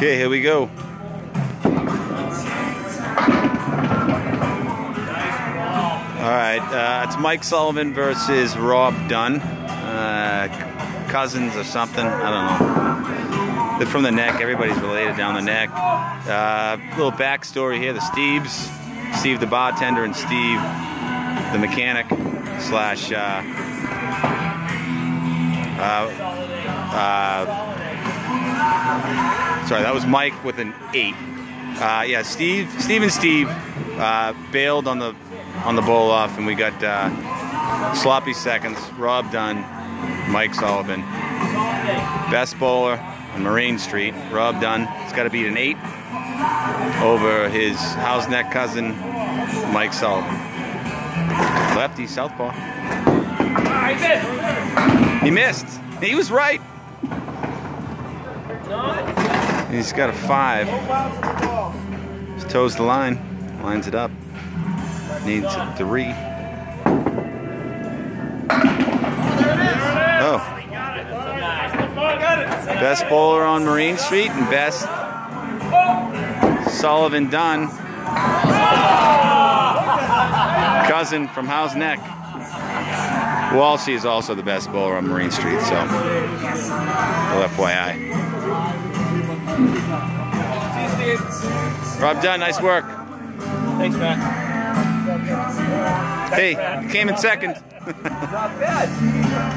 Okay, here we go. All right, uh, it's Mike Sullivan versus Rob Dunn. Uh, cousins or something, I don't know. They're from the neck, everybody's related down the neck. Uh, little backstory here, the Steves, Steve the bartender and Steve the mechanic slash uh, uh, uh sorry, that was Mike with an eight. Uh, yeah, Steve, Steve and Steve uh, bailed on the on the bowl off, and we got uh, sloppy seconds. Rob Dunn, Mike Sullivan, best bowler on Marine Street. Rob Dunn. It's got to beat an eight over his Hough's Neck cousin, Mike Sullivan. Lefty, southpaw. He missed. He was right. He's got a five. Just toes the line, lines it up. Needs a three. Oh. Best bowler on Marine Street and best Sullivan Dunn. Cousin from Hough's Neck. Walshy is also the best bowler on Marine Street, so little FYI. Rob Dunn, nice work. Thanks, Matt. Hey, came in second. Not bad.